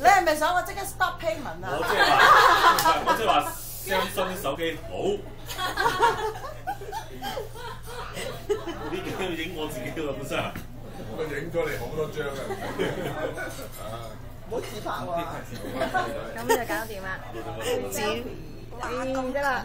你係咪想我即刻 stop payment 啊？我即係話，我即係話，張新手機好。呢幾張影我自己喎，本身。我影咗你好多張啊！唔好自拍喎。咁就搞掂啦。剪剪得啦。